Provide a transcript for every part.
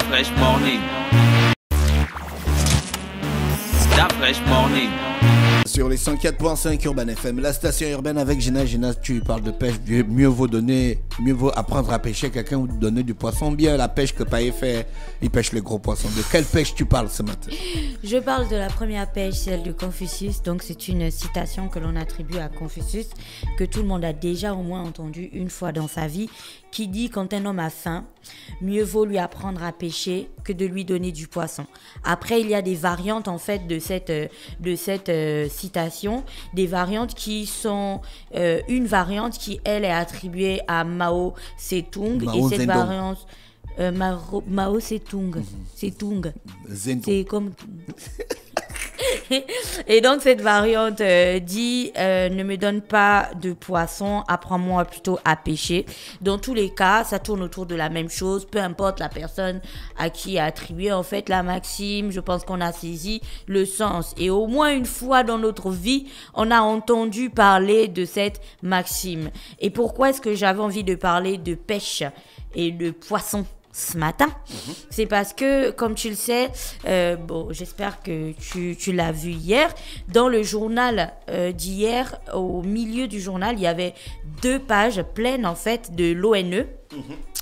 Fresh morning. Fresh morning. Sur les 104.5 Urban FM, la station urbaine avec Gina. Gina, tu parles de pêche. Mieux vaut donner, mieux vaut apprendre à pêcher quelqu'un ou donner du poisson. Bien la pêche que Paye fait, il pêche les gros poissons. De quelle pêche tu parles ce matin? Je parle de la première pêche, celle de Confucius. Donc c'est une citation que l'on attribue à Confucius, que tout le monde a déjà au moins entendu une fois dans sa vie, qui dit quand un homme a faim, mieux vaut lui apprendre à pêcher que de lui donner du poisson. Après, il y a des variantes en fait de cette, euh, de cette euh, citation, des variantes qui sont euh, une variante qui elle est attribuée à Mao Zedong Mao et cette variante euh, Mao, Mao Zedong, Zedong. Zedong. C'est comme. Et donc cette variante euh, dit euh, ne me donne pas de poisson, apprends-moi plutôt à pêcher. Dans tous les cas, ça tourne autour de la même chose, peu importe la personne à qui est attribué en fait la maxime. Je pense qu'on a saisi le sens et au moins une fois dans notre vie, on a entendu parler de cette maxime. Et pourquoi est-ce que j'avais envie de parler de pêche et de poisson? Ce matin, c'est parce que, comme tu le sais, euh, bon, j'espère que tu, tu l'as vu hier, dans le journal euh, d'hier, au milieu du journal, il y avait deux pages pleines en fait de l'ONE.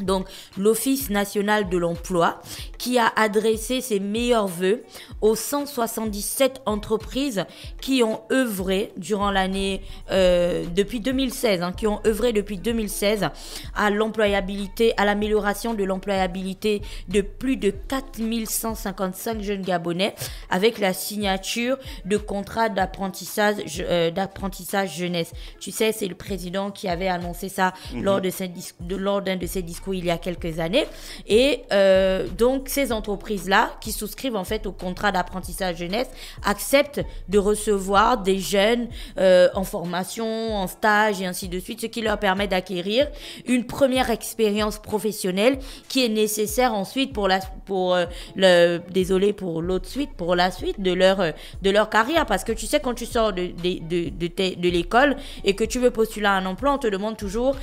Donc, l'Office national de l'emploi, qui a adressé ses meilleurs voeux aux 177 entreprises qui ont œuvré durant l'année, euh, depuis 2016, hein, qui ont œuvré depuis 2016 à l'employabilité, à l'amélioration de l'employabilité de plus de 4155 jeunes Gabonais avec la signature de contrats d'apprentissage, euh, d'apprentissage jeunesse. Tu sais, c'est le président qui avait annoncé ça lors de ses dis- de- lors d'un de ses discours il y a quelques années. Et euh, donc, ces entreprises-là, qui souscrivent en fait au contrat d'apprentissage jeunesse, acceptent de recevoir des jeunes euh, en formation, en stage et ainsi de suite, ce qui leur permet d'acquérir une première expérience professionnelle qui est nécessaire ensuite pour la pour euh, le désolé pour l'autre suite pour la suite de leur de leur carrière parce que tu sais quand tu sors de de de, l'école et que tu veux postuler à un emploi on te demande toujours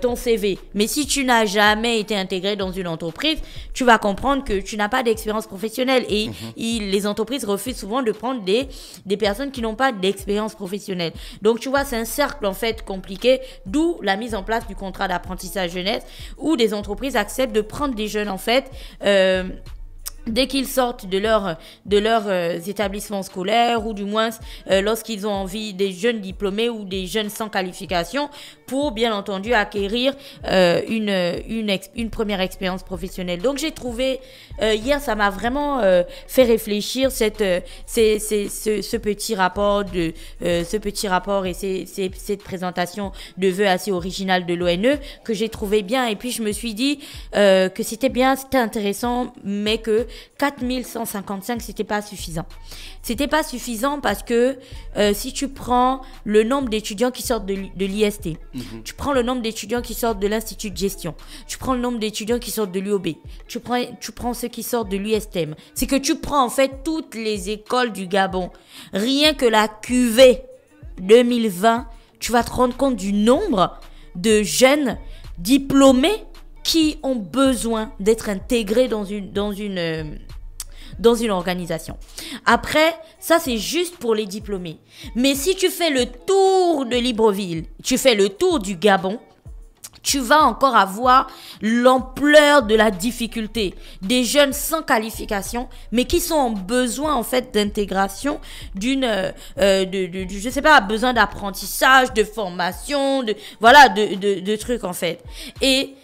ton CV mais si tu n'as jamais été intégré dans une entreprise tu vas comprendre que tu n'as pas d'expérience professionnelle. Et il- les entreprises refusent souvent de prendre des des personnes qui n'ont pas d'expérience professionnelle. Donc tu vois c'est un cercle en fait compliqué d'où la mise en place du contrat d'apprentissage jeunesse où des entreprises acceptent de prendre des jeunes en fait euh, dès qu'ils sortent de leur de leur euh, établissement scolaire ou du moins euh, lorsqu'ils ont envie des jeunes diplômés ou des jeunes sans qualification pour bien entendu acquérir euh, une une une première expérience professionnelle. Donc j'ai trouvé euh, hier ça m'a vraiment euh, fait réfléchir cette euh, c'est c'est ce, ce petit rapport de euh, ce petit rapport et c'est c'est cette présentation de vœux assez originale de l'ONE que j'ai trouvé bien et puis je me suis dit euh, que c'était bien c'était intéressant mais que 4155 c'était pas suffisant c'était pas suffisant parce que si tu prends le nombre d'étudiants qui sortent de l'IST, tu prends le nombre d'étudiants qui sortent de l'Institut de gestion, tu prends le nombre d'étudiants qui sortent de l'UOB, tu prends, ceux qui sortent de l'USTM. C'est que tu prends en fait toutes les écoles du Gabon. Rien que la QV 2020, tu vas te rendre compte du nombre de jeunes diplômés qui ont besoin d'être intégrés dans une, dans une, euh, dans une organisation. Après, ça c'est juste pour les diplômés. Mais si tu fais le tour de Libreville, tu fais le tour du Gabon, tu vas encore avoir l'ampleur de la difficulté des jeunes sans qualification, mais qui sont en besoin en fait d'intégration, d'une, euh, euh, de, je sais pas, besoin d'apprentissage, de formation, de voilà, de, de, de trucs en fait. Et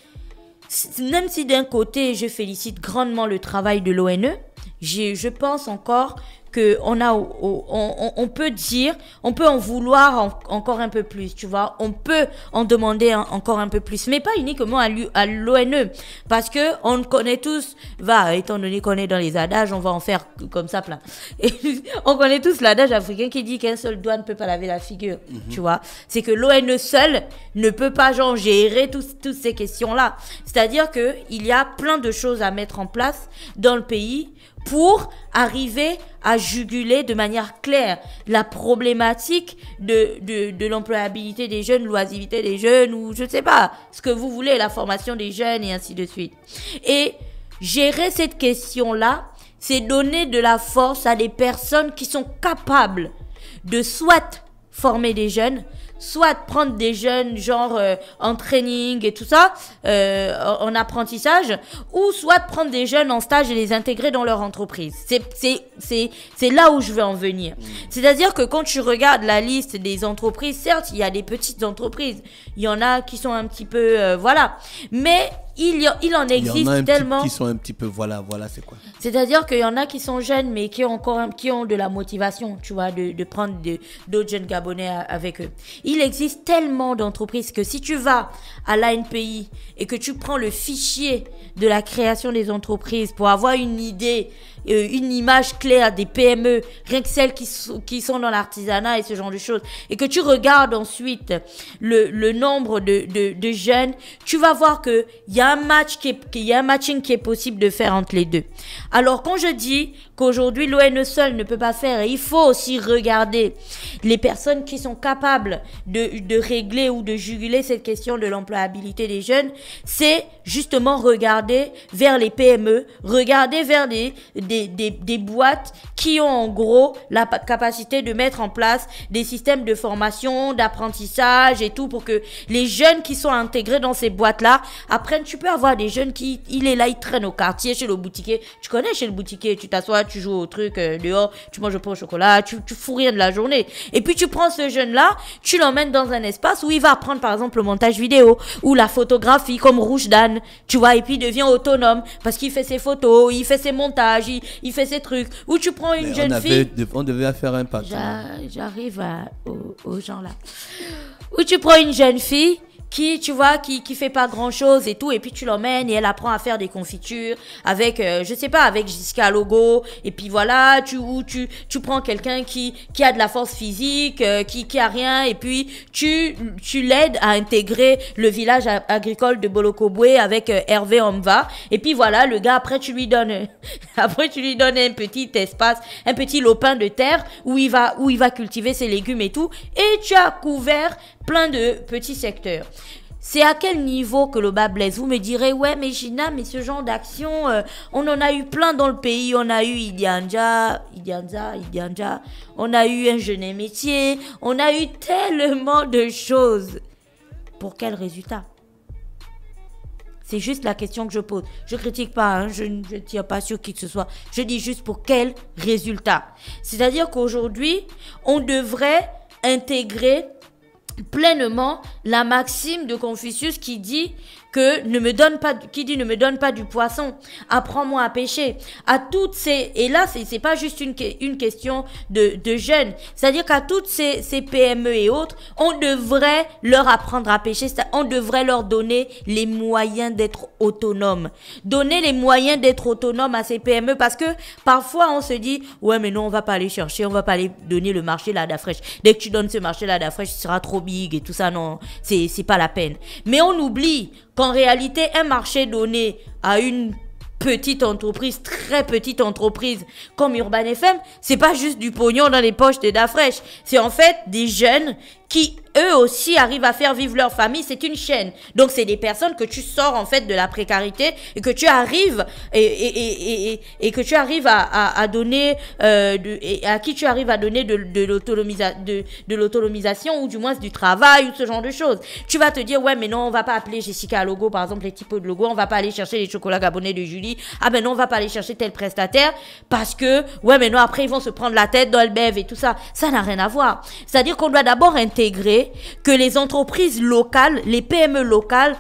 même si d'un côté je félicite grandement le travail de l'ONE, je pense encore que on a, on, peut dire, on peut en vouloir en- encore un peu plus, tu vois, on peut en demander un- encore un peu plus, mais pas uniquement à l'ONE, parce que on connaît tous, va, étant donné qu'on est dans les adages, on va en faire comme ça plein. Et on connaît tous l'adage africain qui dit qu'un seul doigt ne peut pas laver la figure, tu vois. C'est que l'ONE seul ne peut pas genre gérer toutes ces questions-là. C'est-à-dire que il y a plein de choses à mettre en place dans le pays pour arriver à juguler de manière claire la problématique de, l'employabilité des jeunes, l'oisivité des jeunes, ou je sais pas, ce que vous voulez, la formation des jeunes et ainsi de suite. Et gérer cette question-là, c'est donner de la force à des personnes qui sont capables de soit former des jeunes, soit prendre des jeunes genre euh, en training et tout ça, euh, en apprentissage, ou soit prendre des jeunes en stage et les intégrer dans leur entreprise. C'est c'est c'est c'est là où je veux en venir. C'est-à-dire que quand tu regardes la liste des entreprises, certes, il y a des petites entreprises, il y en a qui sont un petit peu euh, voilà, mais il, y a- il en Il y existe en a petit- tellement. qui sont un petit peu, voilà, voilà, c'est quoi C'est-à-dire qu'il y en a qui sont jeunes, mais qui ont encore qui ont de la motivation, tu vois, de, de prendre d'autres jeunes Gabonais avec eux. Il existe tellement d'entreprises que si tu vas à l'ANPI et que tu prends le fichier de la création des entreprises pour avoir une idée, euh, une image claire des PME, rien que celles qui, qui sont dans l'artisanat et ce genre de choses, et que tu regardes ensuite le, le nombre de, de, jeunes, tu vas voir que il y a un match qui est, qu'il y a un matching qui est possible de faire entre les deux. Alors quand je dis qu'aujourd'hui l'ONE seul ne peut pas faire, et il faut aussi regarder les personnes qui sont capables de, de régler ou de juguler cette question de l'employabilité des jeunes, c'est justement regarder vers les PME, regarder vers des, des, des, des boîtes qui ont en gros la pa- capacité de mettre en place des systèmes de formation, d'apprentissage et tout pour que les jeunes qui sont intégrés dans ces boîtes-là apprennent. Tu peux avoir des jeunes qui, il est là, il traîne au quartier, chez le boutiquier. Tu connais chez le boutiquier, tu t'assois, tu joues au truc euh, dehors, tu manges pain au chocolat, tu, tu fous rien de la journée. Et puis tu prends ce jeune-là, tu l'emmènes dans un espace où il va apprendre par exemple le montage vidéo ou la photographie comme Rouge Dan, tu vois, et puis il devient autonome parce qu'il fait ses photos, il fait ses montages, il, il fait ses trucs. Ou tu prends une Mais jeune on, fille. avait, on devait faire un patron. J'a- J'arrive aux, aux gens là. Où tu prends une jeune fille qui, tu vois, qui, qui fait pas grand chose et tout, et puis tu l'emmènes et elle apprend à faire des confitures avec, euh, je sais pas, avec Jessica Logo, et puis voilà, tu, ou tu, tu prends quelqu'un qui, qui a de la force physique, euh, qui, qui a rien, et puis tu, tu l'aides à intégrer le village agricole de Bolokobwe avec euh, Hervé Omva, et puis voilà, le gars, après tu lui donnes, après tu lui donnes un petit espace, un petit lopin de terre où il va, où il va cultiver ses légumes et tout, et tu as couvert plein de petits secteurs. C'est à quel niveau que le bas blesse? Vous me direz, ouais, mais Gina, mais ce genre d'action, euh, on en a eu plein dans le pays. On a eu Idianja, Idianja, Idianja. On a eu un jeune métier. On a eu tellement de choses. Pour quel résultat? C'est juste la question que je pose. Je critique pas, hein, je ne tire pas sur qui que ce soit. Je dis juste pour quel résultat. C'est-à-dire qu'aujourd'hui, on devrait intégrer pleinement la maxime de Confucius qui dit que ne me donne pas qui dit ne me donne pas du poisson apprends-moi à pêcher. À toutes ces et là c'est pas juste une une question de de jeunes c'est-à-dire qu'à toutes ces ces PME et autres on devrait leur apprendre à pêcher on devrait leur donner les moyens d'être autonomes. Donner les moyens d'être autonomes à ces PME parce que parfois on se dit ouais mais non on va pas aller chercher on va pas aller donner le marché là d'Afrique dès que tu donnes ce marché là d'Afrique ce sera trop big et tout ça non c'est pas la peine. Mais on oublie qu'en réalité un marché donné à une petite entreprise, très petite entreprise comme Urban FM, c'est pas juste du pognon dans les poches de Dafresh. C'est en fait des jeunes qui eux aussi arrivent à faire vivre leur famille. C'est une chaîne. Donc c'est des personnes que tu sors en fait de la précarité et que tu arrives et, et, et, et, que tu arrives à, à, donner euh, à qui tu arrives à donner de, de l'autonomisa- de, de l'autonomisation ou du moins du travail ou ce genre de choses. Tu vas te dire ouais mais non on va pas appeler Jessica logo par exemple les typos de logo on va pas aller chercher les chocolats gabonais de Julie ah ben non on va pas aller chercher tel prestataire parce que ouais mais non après ils vont se prendre la tête dans le bev et tout ça ça n'a rien à voir c'est à dire qu'on doit d'abord intégrer que les entreprises locales les PME locales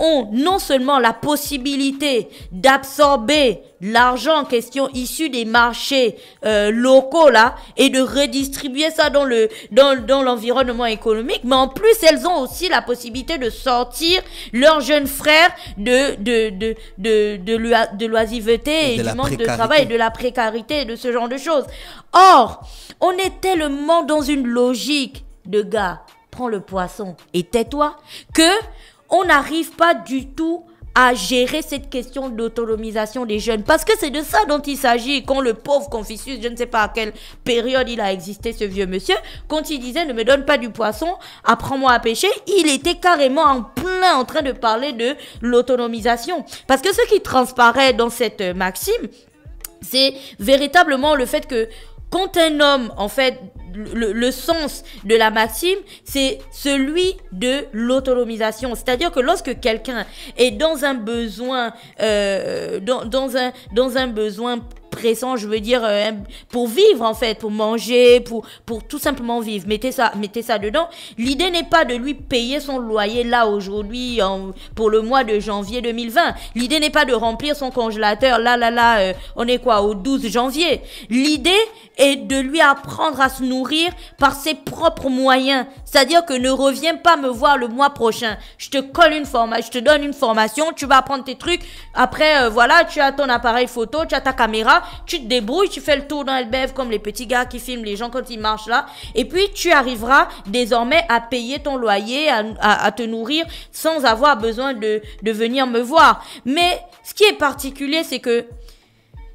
ont non seulement la possibilité d'absorber l'argent en question issu des marchés euh, locaux là et de redistribuer ça dans le dans, dans l'environnement économique mais en plus elles ont aussi la possibilité de sortir leurs jeunes frères de de de de de, de l'oisiveté Et du manque de travail et de la précarité et de ce genre de choses. Or on est tellement dans une logique de gars prends le poisson et tais-toi que on n'arrive pas du tout à gérer cette question d'autonomisation des jeunes. Parce que c'est de ça dont il s'agit quand le pauvre Confucius, je ne sais pas à quelle période il a existé ce vieux monsieur, quand il disait ne me donne pas du poisson, apprends-moi à pêcher, il était carrément en plein en train de parler de l'autonomisation. Parce que ce qui transparaît dans cette maxime, c'est véritablement le fait que quand un homme, en fait, le, sens de la maxime, c'est celui de l'autonomisation. C'est-à-dire que lorsque quelqu'un est dans un besoin, euh, dans, un, dans un besoin pressant, je veux dire, euh, pour vivre en fait, pour manger, pour, pour tout simplement vivre. Mettez ça, mettez ça dedans. L'idée n'est pas de lui payer son loyer là aujourd'hui pour le mois de janvier 2020. L'idée n'est pas de remplir son congélateur là, là, là, euh, on est quoi, au 12 janvier. L'idée est de lui apprendre à se nourrir par ses propres moyens. C'est-à-dire que ne reviens pas me voir le mois prochain. Je te colle une formation, je te donne une formation, tu vas apprendre tes trucs. Après, euh, voilà, tu as ton appareil photo, tu as ta caméra, tu te débrouilles, tu fais le tour dans LBF comme les petits gars qui filment les gens quand ils marchent là. Et puis, tu arriveras désormais à payer ton loyer, à, te nourrir sans avoir besoin de, venir me voir. Mais ce qui est particulier, c'est que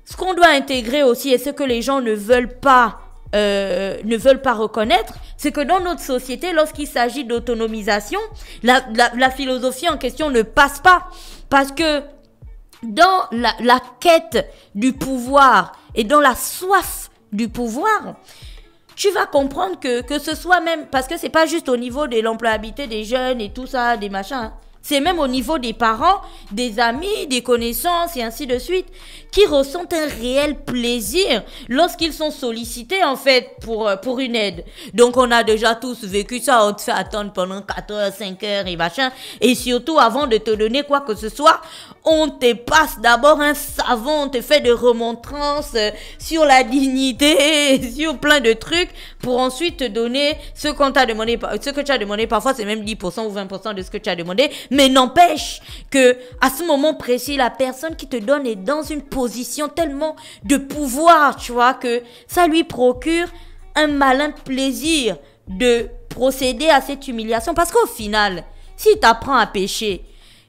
ce qu'on doit intégrer aussi et ce que les gens ne veulent pas euh, ne veulent pas reconnaître, c'est que dans notre société, lorsqu'il s'agit d'autonomisation, la, philosophie en question ne passe pas. Parce que dans la, quête du pouvoir et dans la soif du pouvoir, tu vas comprendre que, que ce soit même, parce que c'est pas juste au niveau de l'employabilité des jeunes et tout ça, des machins, hein. c'est même au niveau des parents, des amis, des connaissances et ainsi de suite, qui ressentent un réel plaisir lorsqu'ils sont sollicités en fait pour, euh, pour une aide. Donc on a déjà tous vécu ça, on te fait attendre pendant 4 heures, 5 heures et machin. Et surtout avant de te donner quoi que ce soit, on te passe d'abord un savon, on te fait des remontrances euh, sur la dignité, sur plein de trucs, pour ensuite te donner ce qu'on t'a demandé, ce que tu as demandé. Parfois, c'est même 10% ou 20% de ce que tu as demandé. Mais n'empêche que, à ce moment précis, la personne qui te donne est dans une position tellement de pouvoir, tu vois, que ça lui procure un malin plaisir de procéder à cette humiliation. Parce qu'au final, si tu apprends à pêcher,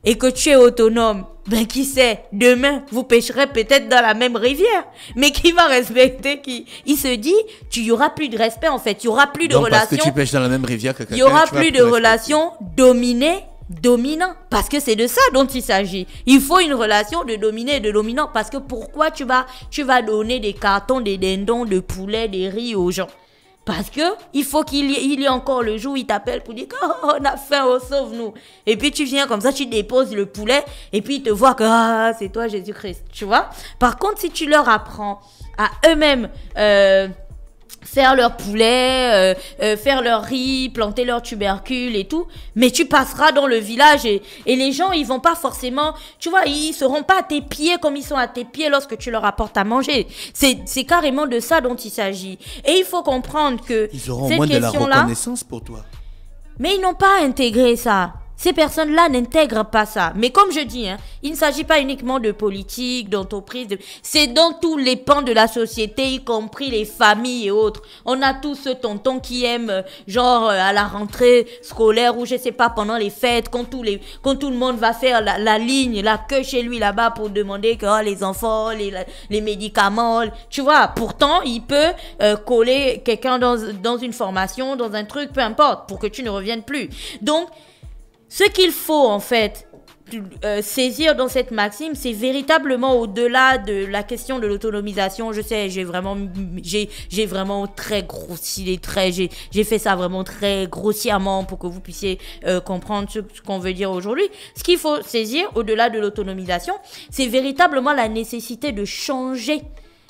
et que tu es autonome, ben qui sait, demain, vous pêcherez peut-être dans la même rivière. Mais qui va respecter qui? Il se dit, tu y aura plus de respect en fait, il y aura plus de Donc, relations. Parce que tu pêches dans la même rivière que Il y aura plus de relations dominées dominant parce que c'est de ça dont il s'agit. Il faut une relation de dominé et de dominant. Parce que pourquoi tu vas tu vas donner des cartons, des dindons, de poulet, des riz aux gens? Parce que il faut qu'il y, ait, encore le jour où il t'appelle pour dire oh, on a faim, oh, sauve-nous. Et puis tu viens comme ça, tu déposes le poulet et puis ils te voient que ah, c'est toi Jésus-Christ, tu vois. Par contre, si tu leur apprends à eux-mêmes euh, faire leur poulet, euh, euh, faire leur riz, planter leur tubercule et tout, mais tu passeras dans le village et, et les gens ils vont pas forcément, tu vois, ils seront pas à tes pieds comme ils sont à tes pieds lorsque tu leur apportes à manger. C'est c'est carrément de ça dont il s'agit. Et il faut comprendre que Ils auront ces moins de la reconnaissance pour toi. mais ils n'ont pas intégré ça. Ces personnes-là n'intègrent pas ça. Mais comme je dis, hein, il ne s'agit pas uniquement de politique, d'entreprise. de- C'est dans tous les pans de la société, y compris les familles et autres. On a tous ce tonton qui aime, euh, genre, euh, à la rentrée scolaire ou je sais pas, pendant les fêtes, quand, tout le monde va faire la, la ligne, la queue chez lui là-bas pour demander que oh, les enfants, les, les médicaments, tu vois. Pourtant, il peut euh, coller quelqu'un dans, dans une formation, dans un truc, peu importe, pour que tu ne reviennes plus. Donc, ce qu'il faut en fait euh, saisir dans cette maxime, c'est véritablement au-delà de la question de l'autonomisation. Je sais, j'ai vraiment, j'ai, vraiment très grossi les traits. J'ai, fait ça vraiment très grossièrement pour que vous puissiez euh, comprendre ce qu'on veut dire aujourd'hui. Ce qu'il faut saisir au-delà de l'autonomisation, c'est véritablement la nécessité de changer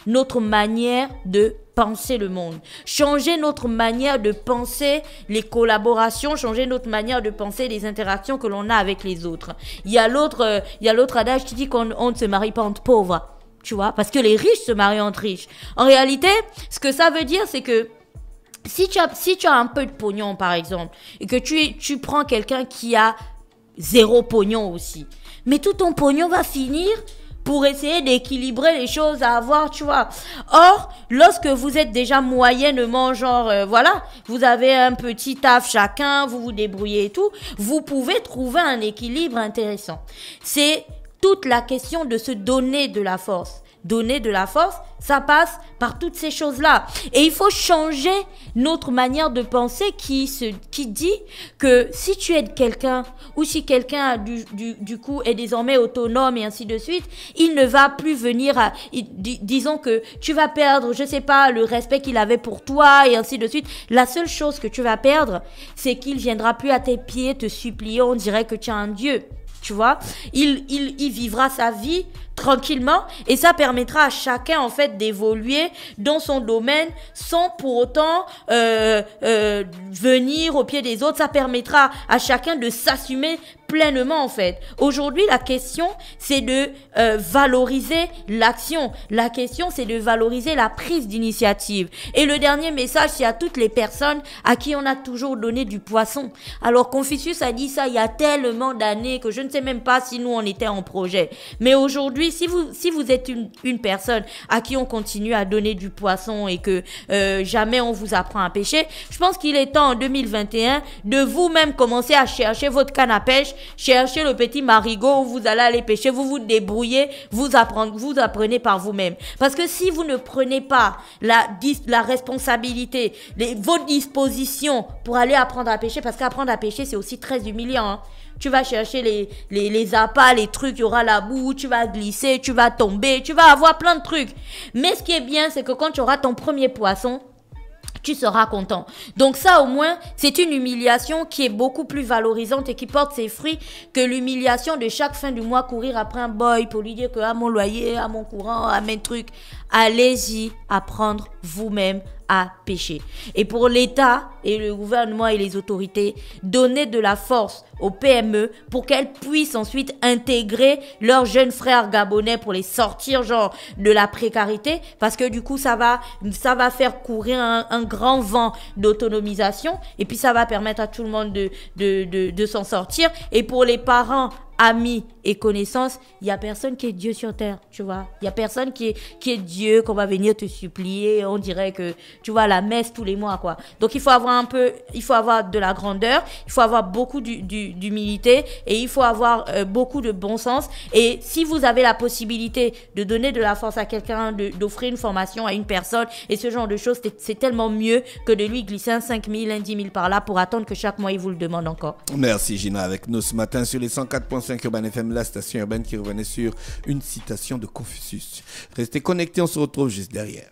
notre manière de penser le monde, changer notre manière de penser les collaborations, changer notre manière de penser les interactions que l'on a avec les autres. Il y a l'autre, euh, il y a l'autre adage qui dit qu'on on ne se marie pas entre pauvres, tu vois, parce que les riches se marient entre riches. En réalité, ce que ça veut dire, c'est que si tu as, si tu as un peu de pognon, par exemple, et que tu, tu prends quelqu'un qui a zéro pognon aussi, mais tout ton pognon va finir pour essayer d'équilibrer les choses à avoir, tu vois. Or, lorsque vous êtes déjà moyennement, genre, euh, voilà, vous avez un petit taf chacun, vous vous débrouillez et tout, vous pouvez trouver un équilibre intéressant. C'est toute la question de se donner de la force donner de la force, ça passe par toutes ces choses-là. Et il faut changer notre manière de penser qui, se, qui dit que si tu aides quelqu'un ou si quelqu'un du, du, du, coup est désormais autonome et ainsi de suite, il ne va plus venir à, disons que tu vas perdre, je sais pas, le respect qu'il avait pour toi et ainsi de suite. La seule chose que tu vas perdre, c'est qu'il viendra plus à tes pieds te supplier, on dirait que tu es un dieu tu vois. Il, il, il vivra sa vie tranquillement. Et ça permettra à chacun en fait d'évoluer dans son domaine sans pour autant euh, euh, venir au pied des autres. Ça permettra à chacun de s'assumer pleinement en fait. Aujourd'hui la question c'est de euh, valoriser l'action. La question c'est de valoriser la prise d'initiative. Et le dernier message c'est à toutes les personnes à qui on a toujours donné du poisson. Alors Confucius a dit ça il y a tellement d'années que je ne sais même pas si nous on était en projet. Mais aujourd'hui si vous, si vous êtes une, personne à qui on continue à donner du poisson et que euh, jamais on vous apprend à pêcher, je pense qu'il est temps en 2021 de vous-même commencer à chercher votre canne à pêche, chercher le petit marigot où vous allez aller pêcher, vous vous débrouillez, vous, apprenez, vous apprenez par vous-même. Parce que si vous ne prenez pas la, la responsabilité, les, vos dispositions pour aller apprendre à pêcher, parce qu'apprendre à pêcher, c'est aussi très humiliant. Hein. Tu vas chercher les, les, les appâts, les trucs, il y aura la boue, tu vas glisser, tu vas tomber, tu vas avoir plein de trucs. Mais ce qui est bien, c'est que quand tu auras ton premier poisson, tu seras content. Donc ça au moins, c'est une humiliation qui est beaucoup plus valorisante et qui porte ses fruits que l'humiliation de chaque fin du mois courir après un boy pour lui dire que à mon loyer, à mon courant, à mes trucs. Allez-y apprendre vous-même à pêcher. Et pour l'État et le gouvernement et les autorités, donner de la force aux PME pour qu'elles puissent ensuite intégrer leurs jeunes frères gabonais pour les sortir genre de la précarité. Parce que du coup ça va ça va faire courir un, grand vent d'autonomisation. Et puis ça va permettre à tout le monde de, de, de, de s'en sortir. Et pour les parents amis et connaissances, il y a personne qui est Dieu sur terre, tu vois. Il y a personne qui est, qui est Dieu, qu'on va venir te supplier. On dirait que, tu vois, la messe tous les mois, quoi. Donc, il faut avoir un peu, il faut avoir de la grandeur, il faut avoir beaucoup d'humilité et il faut avoir euh, beaucoup de bon sens. Et si vous avez la possibilité de donner de la force à quelqu'un, d'offrir une formation à une personne et ce genre de choses, c'est tellement mieux que de lui glisser un 5 000, un 10 000 par là pour attendre que chaque mois il vous le demande encore. Merci Gina avec nous ce matin sur les 104.5 Urban FM, la station urbaine qui revenait sur une citation de Confucius. Restez connectés, on se retrouve juste derrière.